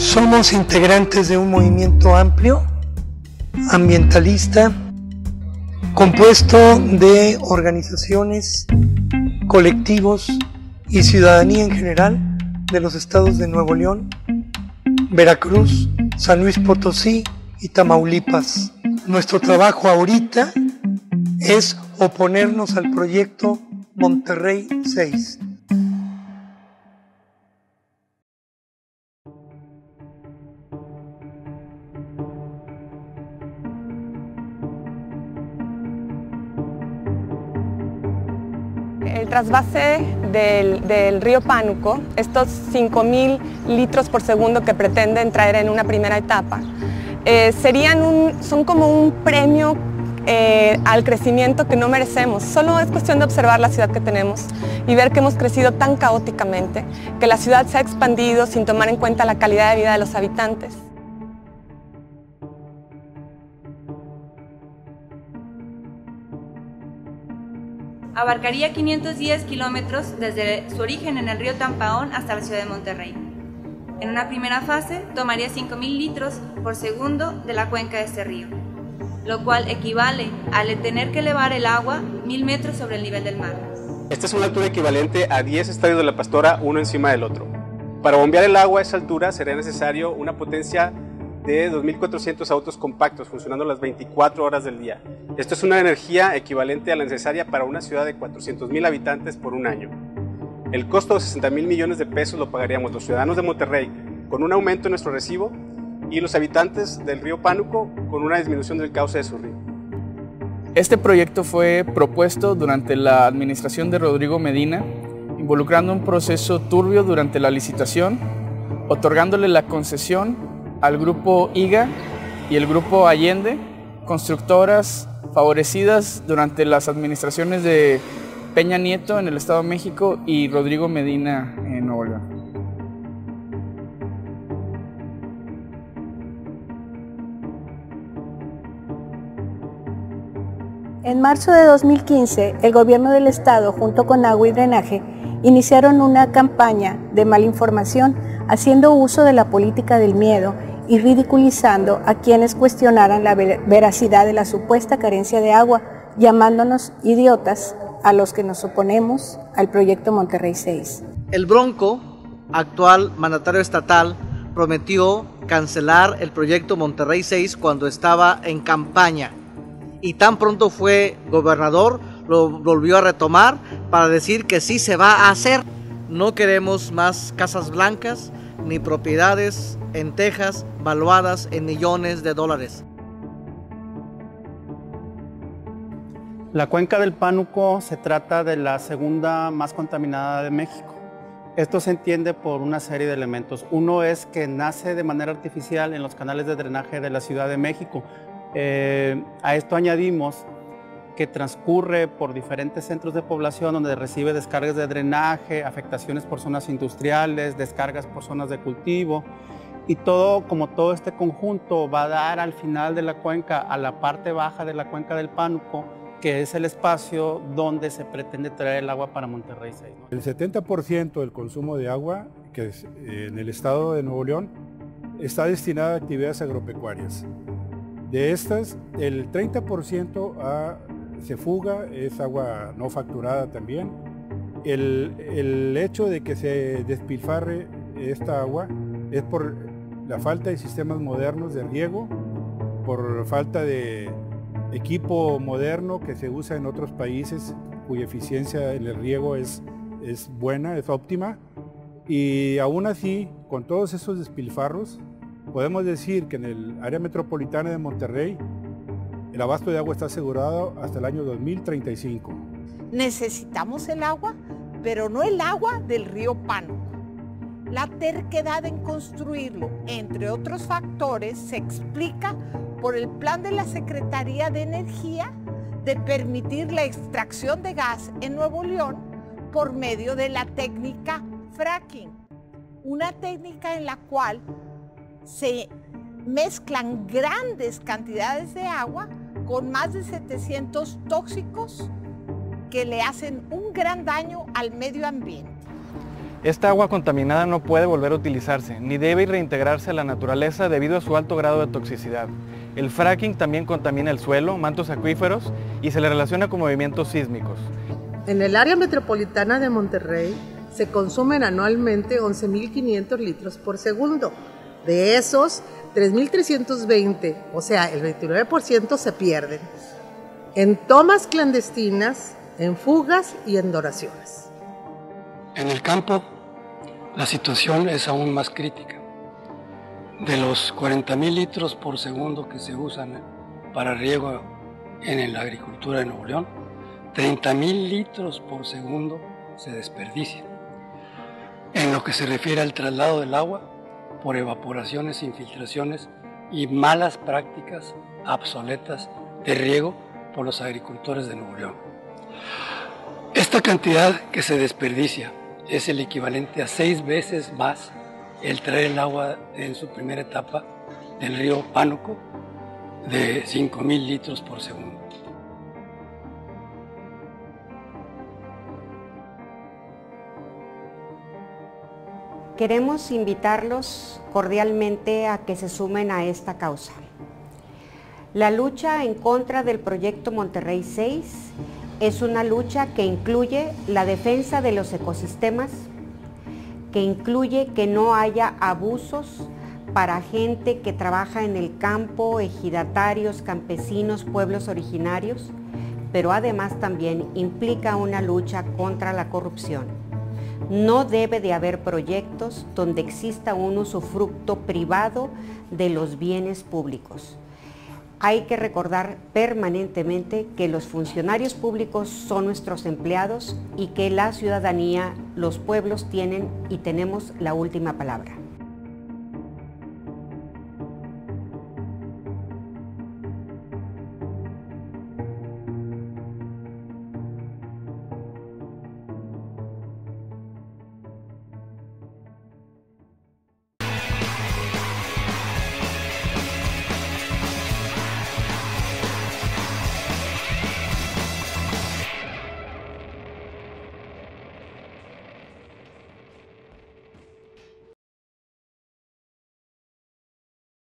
Somos integrantes de un movimiento amplio, ambientalista, compuesto de organizaciones, colectivos y ciudadanía en general de los estados de Nuevo León, Veracruz, San Luis Potosí y Tamaulipas. Nuestro trabajo ahorita es oponernos al proyecto Monterrey 6. El trasvase del, río Pánuco, estos 5.000 litros por segundo que pretenden traer en una primera etapa, eh, serían un, son como un premio eh, al crecimiento que no merecemos. Solo es cuestión de observar la ciudad que tenemos y ver que hemos crecido tan caóticamente, que la ciudad se ha expandido sin tomar en cuenta la calidad de vida de los habitantes. Abarcaría 510 kilómetros desde su origen en el río Tampaón hasta la ciudad de Monterrey. En una primera fase tomaría 5.000 litros por segundo de la cuenca de este río, lo cual equivale al tener que elevar el agua mil metros sobre el nivel del mar. Esta es una altura equivalente a 10 estadios de la Pastora uno encima del otro. Para bombear el agua a esa altura sería necesario una potencia de 2.400 autos compactos funcionando las 24 horas del día. Esto es una energía equivalente a la necesaria para una ciudad de 400.000 habitantes por un año. El costo de 60 mil millones de pesos lo pagaríamos los ciudadanos de Monterrey con un aumento en nuestro recibo y los habitantes del río Pánuco con una disminución del cauce de su río. Este proyecto fue propuesto durante la administración de Rodrigo Medina, involucrando un proceso turbio durante la licitación, otorgándole la concesión al grupo IGA y el grupo Allende, constructoras favorecidas durante las administraciones de Peña Nieto en el Estado de México y Rodrigo Medina en Nuevo. En marzo de 2015, el gobierno del estado, junto con Agua y Drenaje, iniciaron una campaña de malinformación haciendo uso de la política del miedo y ridiculizando a quienes cuestionaran la veracidad de la supuesta carencia de agua, llamándonos idiotas a los que nos oponemos al proyecto Monterrey 6. El Bronco, actual mandatario estatal, prometió cancelar el proyecto Monterrey 6 cuando estaba en campaña y tan pronto fue gobernador lo volvió a retomar para decir que sí se va a hacer. No queremos más casas blancas ni propiedades en Texas valuadas en millones de dólares. La cuenca del Pánuco se trata de la segunda más contaminada de México. Esto se entiende por una serie de elementos. Uno es que nace de manera artificial en los canales de drenaje de la Ciudad de México. Eh, a esto añadimos que transcurre por diferentes centros de población donde recibe descargas de drenaje, afectaciones por zonas industriales, descargas por zonas de cultivo y todo, como todo este conjunto va a dar al final de la cuenca, a la parte baja de la cuenca del Pánuco, que es el espacio donde se pretende traer el agua para Monterrey 6. El 70% del consumo de agua que es, eh, en el estado de Nuevo León está destinado a actividades agropecuarias. De estas, el 30% a, se fuga, es agua no facturada también. El, el hecho de que se despilfarre esta agua es por la falta de sistemas modernos de riego, por falta de equipo moderno que se usa en otros países cuya eficiencia en el riego es, es buena, es óptima. Y aún así, con todos esos despilfarros, podemos decir que en el área metropolitana de Monterrey el abasto de agua está asegurado hasta el año 2035. Necesitamos el agua, pero no el agua del río Pánuco. La terquedad en construirlo, entre otros factores, se explica por el plan de la Secretaría de Energía de permitir la extracción de gas en Nuevo León por medio de la técnica fracking, una técnica en la cual se mezclan grandes cantidades de agua con más de 700 tóxicos que le hacen un gran daño al medio ambiente. Esta agua contaminada no puede volver a utilizarse, ni debe reintegrarse a la naturaleza debido a su alto grado de toxicidad. El fracking también contamina el suelo, mantos acuíferos y se le relaciona con movimientos sísmicos. En el área metropolitana de Monterrey se consumen anualmente 11.500 litros por segundo. De esos, 3.320, o sea, el 29% se pierden en tomas clandestinas, en fugas y en donaciones. En el campo, la situación es aún más crítica. De los 40.000 litros por segundo que se usan para riego en la agricultura de Nuevo León, 30.000 litros por segundo se desperdician. En lo que se refiere al traslado del agua, por evaporaciones, infiltraciones y malas prácticas obsoletas de riego por los agricultores de Nuevo León. Esta cantidad que se desperdicia es el equivalente a seis veces más el traer el agua en su primera etapa del río Pánuco de 5.000 litros por segundo. Queremos invitarlos cordialmente a que se sumen a esta causa. La lucha en contra del proyecto Monterrey 6 es una lucha que incluye la defensa de los ecosistemas, que incluye que no haya abusos para gente que trabaja en el campo, ejidatarios, campesinos, pueblos originarios, pero además también implica una lucha contra la corrupción. No debe de haber proyectos donde exista un usufructo privado de los bienes públicos. Hay que recordar permanentemente que los funcionarios públicos son nuestros empleados y que la ciudadanía, los pueblos tienen y tenemos la última palabra.